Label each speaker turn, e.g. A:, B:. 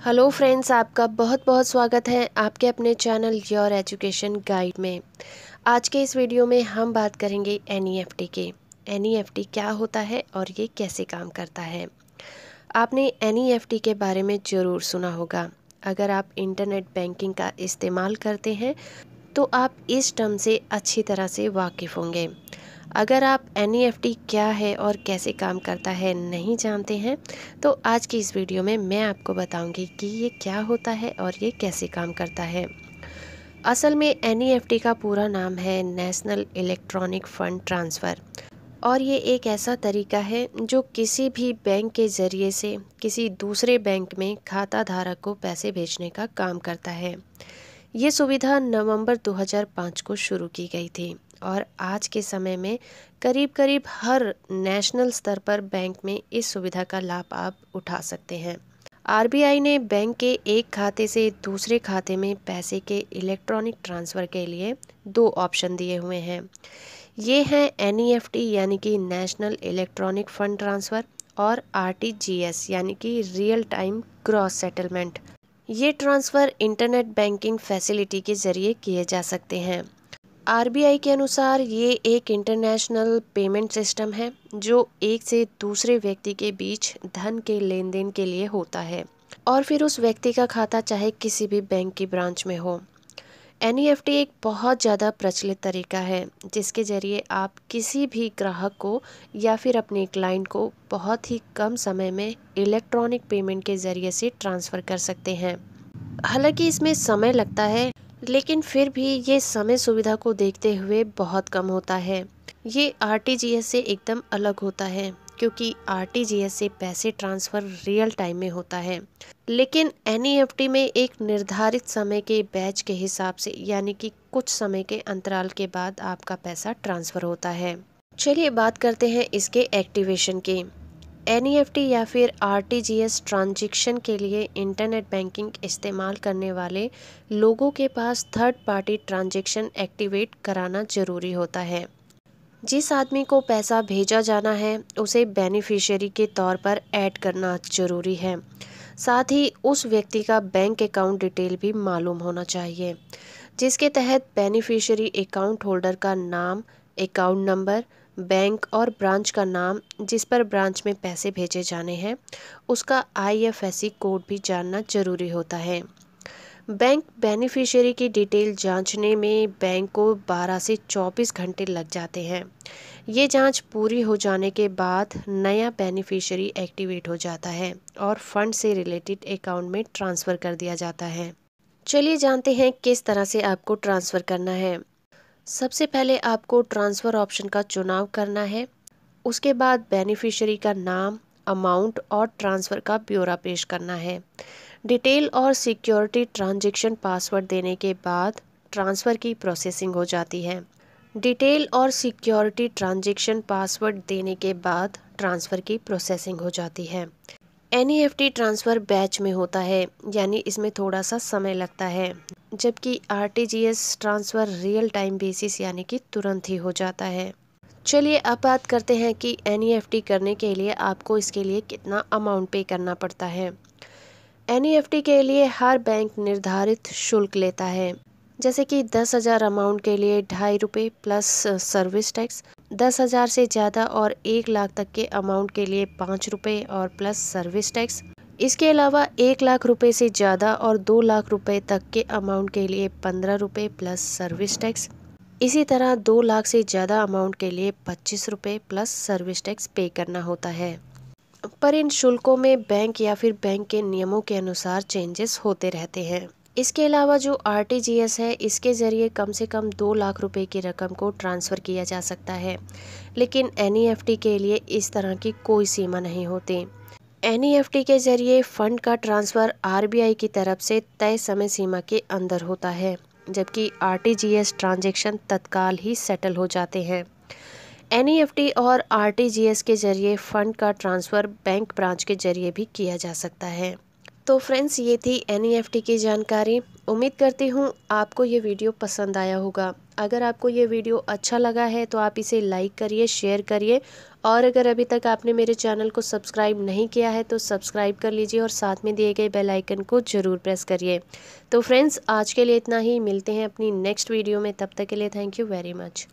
A: Hello friends आपका बहुत बहुत स्वागत है आपके अपने चैनल योर एजुकेशन गाइड में। आज के इस वीडियो में हम बात करेंगे एन e के। एन e क्या होता है और ये कैसे काम करता है? आपने एन e के बारे में ज़रूर सुना होगा। अगर आप इंटरनेट बैंकिंग का इस्तेमाल करते हैं तो आप इस टर्म से अच्छी तरह से वाकिफ़ होंगे। अगर आप एन e क्या है और कैसे काम करता है नहीं जानते हैं तो आज की इस वीडियो में मैं आपको बताऊँगी कि ये क्या होता है और ये कैसे काम करता है। असल में एन e का पूरा नाम है नेशनल इलेक्ट्रॉनिक फ़ंड ट्रांसफ़र और ये एक ऐसा तरीका है जो किसी भी बैंक के ज़रिए से किसी दूसरे बैंक में खाता धारक को पैसे भेजने का काम करता है। ये सुविधा नवंबर 2005 को शुरू की गई थी। और आज के समय में करीब करीब हर नेशनल स्तर पर बैंक में इस सुविधा का लाभ आप उठा सकते हैं। आरबीआई ने बैंक के एक खाते से दूसरे खाते में पैसे के इलेक्ट्रॉनिक ट्रांसफ़र के लिए दो ऑप्शन दिए हुए हैं। ये हैं एनईएफटी यानी कि नेशनल इलेक्ट्रॉनिक फ़ंड ट्रांसफ़र और आरटीजीएस यानी कि रियल टाइम क्रॉस सेटलमेंट ये ट्रांसफ़र इंटरनेट बैंकिंग फैसिलिटी के ज़रिए किए जा सकते हैं। आरबीआई के अनुसार ये एक इंटरनेशनल पेमेंट सिस्टम है, जो एक से दूसरे व्यक्ति के बीच धन के लेन देन के लिए होता है, और फिर उस व्यक्ति का खाता चाहे किसी भी बैंक की ब्रांच में हो। एनईएफटी एक बहुत ज़्यादा प्रचलित तरीका है, जिसके ज़रिए आप किसी भी ग्राहक को या फिर अपने क्लाइंट को बहुत ही कम समय में इलेक्ट्रॉनिक पेमेंट के ज़रिए से ट्रांसफ़र कर सकते हैं। हालाँकि इसमें समय लगता है लेकिन फिर भी ये समय सुविधा को देखते हुए बहुत कम होता है। ये आरटीजीएस से एकदम अलग होता है, क्योंकि आरटीजीएस से पैसे ट्रांसफ़र रियल टाइम में होता है। लेकिन एन e में एक निर्धारित समय के बैच के हिसाब से, यानी कि कुछ समय के अंतराल के बाद आपका पैसा ट्रांसफ़र होता है। चलिए बात करते हैं इसके एक्टिवेशन के। एन या फिर आर ट्रांजेक्शन के लिए इंटरनेट बैंकिंग इस्तेमाल करने वाले लोगों के पास थर्ड पार्टी ट्रांजेक्शन एक्टिवेट कराना ज़रूरी होता है। जिस आदमी को पैसा भेजा जाना है, उसे बेनिफिशियरी के तौर पर ऐड करना ज़रूरी है। साथ ही उस व्यक्ति का बैंक अकाउंट डिटेल भी मालूम होना चाहिए, जिसके तहत बेनिफिशियरी अकाउंट होल्डर का नाम अकाउंट नंबर बैंक और ब्रांच का नाम जिस पर ब्रांच में पैसे भेजे जाने हैं, उसका आईएफएससी कोड भी जानना ज़रूरी होता है। बैंक बेनिफिशियरी की डिटेल जांचने में बैंक को 12 से 24 घंटे लग जाते हैं। ये जाँच पूरी हो जाने के बाद नया बेनिफिशियरी एक्टिवेट हो जाता है और फंड से रिलेटेड अकाउंट में ट्रांसफ़र कर दिया जाता है। चलिए जानते हैं किस तरह से आपको ट्रांसफ़र करना है। सबसे पहले आपको ट्रांसफ़र ऑप्शन का चुनाव करना है। उसके बाद बेनिफिशियरी का नाम अमाउंट और ट्रांसफ़र का ब्यौरा पेश करना है। डिटेल और सिक्योरिटी ट्रांजेक्शन पासवर्ड देने के बाद ट्रांसफ़र की प्रोसेसिंग हो जाती है। डिटेल और सिक्योरिटी ट्रांजेक्शन पासवर्ड देने के बाद ट्रांसफ़र की प्रोसेसिंग हो जाती है। एन ट्रांसफ़र बैच में होता है, यानी इसमें थोड़ा सा समय लगता है, जबकि RTGS transfer real time basis यानी कि तुरंत ही हो जाता है। चलिए अब बात करते हैं कि एन करने के लिए आपको इसके लिए कितना अमाउंट पे करना पड़ता है। एन के लिए हर बैंक निर्धारित शुल्क लेता है, जैसे कि दस हज़ार अमाउंट के लिए ढाई रुपये प्लस सर्विस टैक्स दस हज़ार से ज़्यादा और एक लाख तक के अमाउंट के लिए पाँच रुपये और प्लस सर्विस टैक्स इसके अलावा एक लाख रुपए से ज़्यादा और दो लाख रुपए तक के अमाउंट के लिए पंद्रह रुपये प्लस सर्विस टैक्स इसी तरह दो लाख से ज़्यादा अमाउंट के लिए पच्चीस रुपये प्लस सर्विस टैक्स पे करना होता है। पर इन शुल्कों में बैंक या फिर बैंक के नियमों के अनुसार चेंजेस होते रहते हैं। इसके अलावा जो आरटीजीएस है, इसके ज़रिए कम से कम दो लाख रुपए की रकम को ट्रांसफ़र किया जा सकता है। लेकिन एन e के लिए इस तरह की कोई सीमा नहीं होती। एन e के ज़रिए फ़ंड का ट्रांसफ़र आरबीआई की तरफ़ से तय समय सीमा के अंदर होता है, जबकि आर टी ट्रांजेक्शन तत्काल ही सेटल हो जाते हैं। एन e और आरटीजीएस के ज़रिए फ़ंड का ट्रांसफ़र बैंक ब्रांच के ज़रिए भी किया जा सकता है। तो फ्रेंड्स, ये थी NEFT की जानकारी। उम्मीद करती हूँ आपको ये वीडियो पसंद आया होगा। अगर आपको ये वीडियो अच्छा लगा है तो आप इसे लाइक करिए, शेयर करिए। और अगर अभी तक आपने मेरे चैनल को सब्सक्राइब नहीं किया है तो सब्सक्राइब कर लीजिए और साथ में दिए गए बेल आइकन को ज़रूर प्रेस करिए। तो फ्रेंड्स, आज के लिए इतना ही। मिलते हैं अपनी नेक्स्ट वीडियो में। तब तक के लिए थैंक यू वेरी मच।